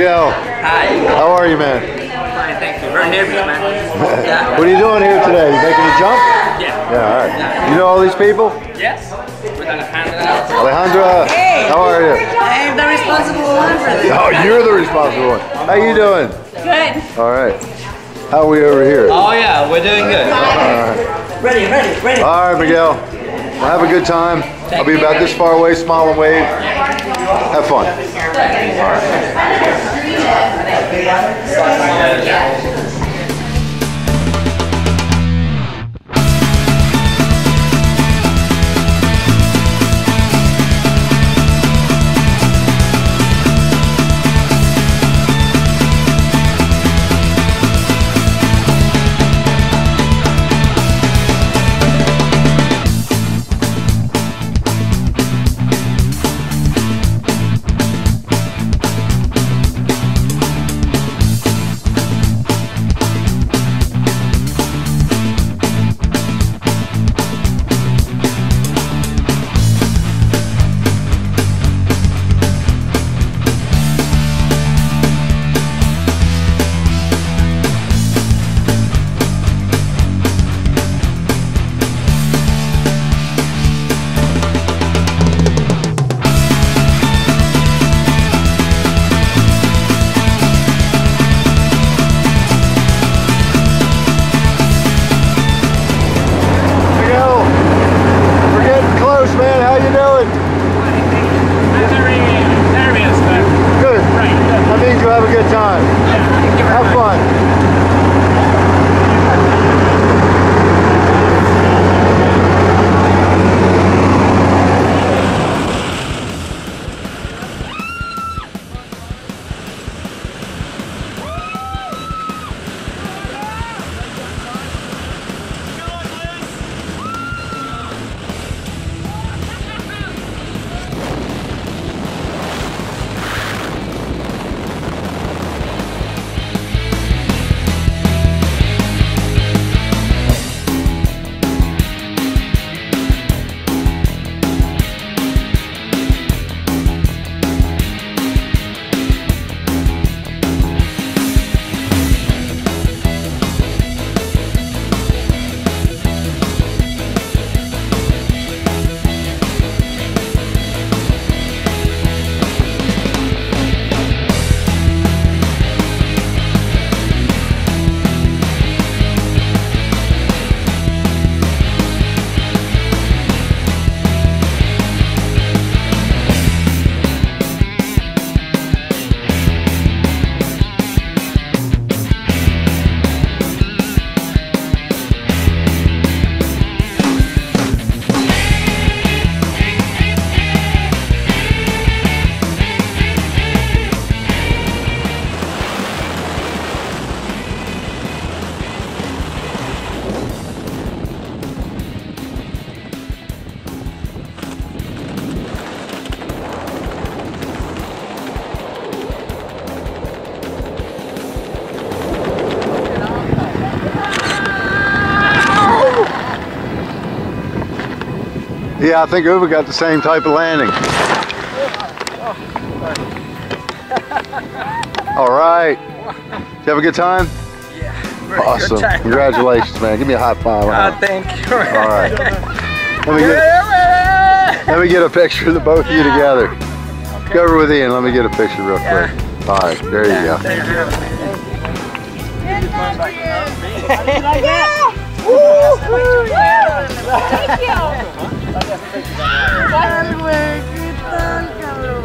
Miguel. Hi. How are you, man? Fine, thank you. Very nervous, man. Yeah. What are you doing here today? You making a jump? Yeah. Yeah, all right. You know all these people? Yes. With Alejandra. Alejandra, Hey. how are you? I'm the responsible one for this. Oh, you're the responsible one. How you doing? Good. All right. How are we over here? Oh yeah, we're doing good. All right. Ready, ready, ready. All right, Miguel. Well, have a good time. I'll be about this far away. Smile and wave. Have fun. Miguel, Yeah, I think Uber got the same type of landing. All right. Did you have a good time? Very Awesome. Good time. Congratulations, man. Give me a high five. Ah, thank you. All right. Let me get, let me get a picture of the both of you together. Go over with Ian. Let me get a picture real quick. All right. There you go. Thank you. Thank you. Ay, güey, ¿qué tal, cabrón?